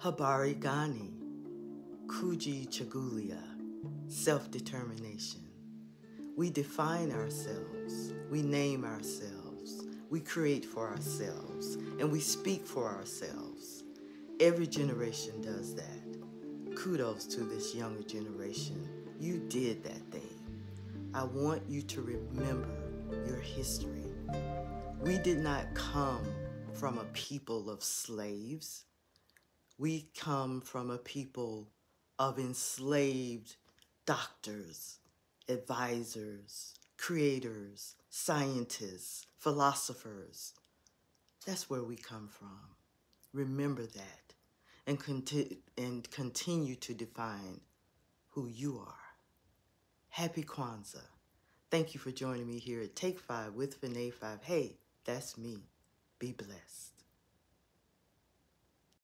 Habari Gani, Kujichagulia, self determination. We define ourselves, we name ourselves, we create for ourselves, and we speak for ourselves. Every generation does that. Kudos to this younger generation. You did that thing. I want you to remember your history. We did not come from a people of slaves. We come from a people of enslaved doctors, advisors, creators, scientists, philosophers. That's where we come from. Remember that and, conti- and continue to define who you are. Happy Kwanzaa. Thank you for joining me here at Take Five with Fanae Five. Hey, that's me. Be blessed.